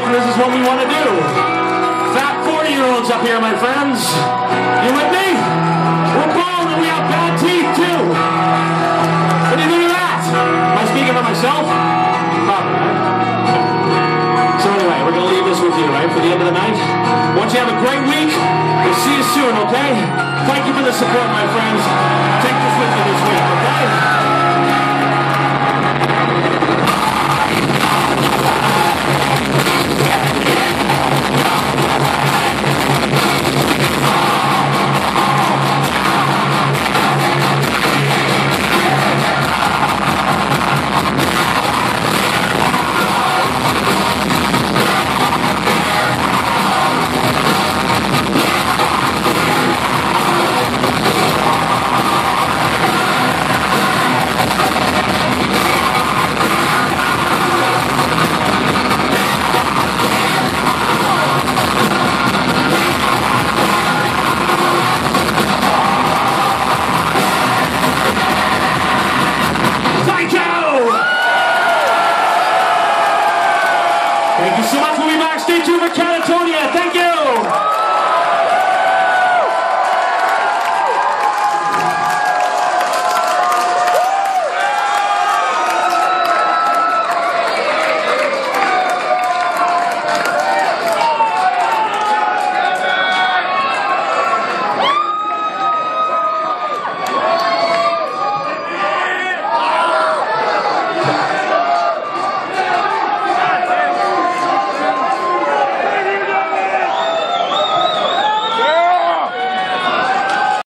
life, this is what we want to do. Fat 40 year olds up here, my friends. You with me? We're bald and we have bad teeth, too. What do you think of that? Am I speaking for myself? So anyway, we're going to leave this with you, right, for the end of the night. Once you have a great week, we'll see you soon, okay? Thank you for the support, my friends. Take this with you this week, okay? So much. We'll be back. Stay tuned for!